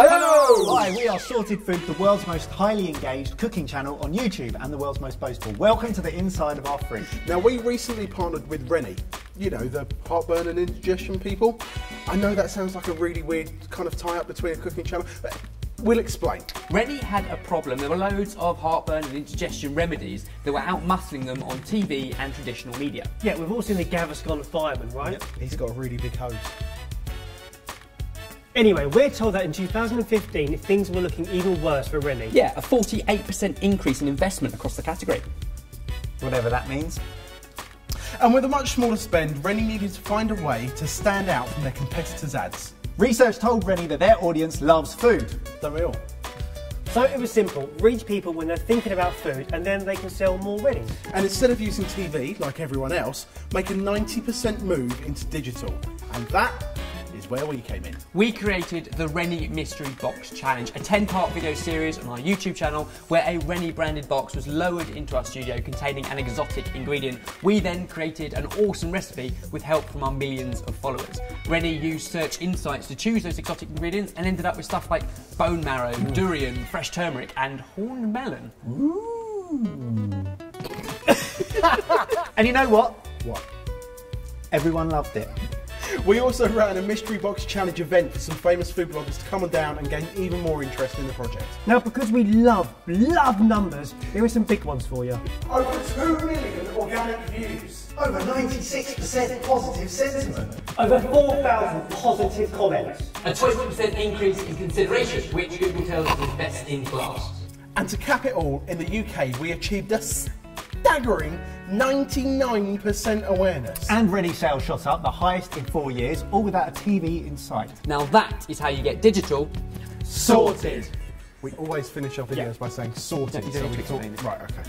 Hello! Hi, we are Sorted Food, the world's most highly engaged cooking channel on YouTube and the world's most boastful. Welcome to the inside of our fridge. Now, we recently partnered with Rennie, you know, the heartburn and indigestion people. I know that sounds like a really weird kind of tie up between a cooking channel, but we'll explain. Rennie had a problem. There were loads of heartburn and indigestion remedies that were outmuscling them on TV and traditional media. Yeah, we've all seen the Gaviscon fireman, right? Yep. He's got a really big hose. Anyway, we're told that in 2015 things were looking even worse for Rennie. Yeah, a 48% increase in investment across the category. Whatever that means. And with a much smaller spend, Rennie needed to find a way to stand out from their competitors' ads. Research told Rennie that their audience loves food. Don't we all? So it was simple reach people when they're thinking about food, and then they can sell more Rennie. And instead of using TV like everyone else, make a 90% move into digital. And that is where we came in. We created the Rennie Mystery Box Challenge, a 10 part video series on our YouTube channel where a Rennie branded box was lowered into our studio containing an exotic ingredient. We then created an awesome recipe with help from our millions of followers. Rennie used search insights to choose those exotic ingredients and ended up with stuff like bone marrow, mm. durian, fresh turmeric, and horned melon. And you know what? What? Everyone loved it. We also ran a mystery box challenge event for some famous food bloggers to come on down and gain even more interest in the project. Now, because we love, love numbers, here are some big ones for you. Over 2 million organic views. Over 96% positive sentiment. Over 4,000 positive comments. A 20% increase in consideration, which Google tells us is best in class. And to cap it all, in the UK, we achieved a staggering 99% awareness. And Rennie sales shot up, the highest in four years, all without a TV in sight. Now that is how you get digital sorted. We always finish our videos Yeah. by saying sorted. You so we to thought, explain it. right, okay.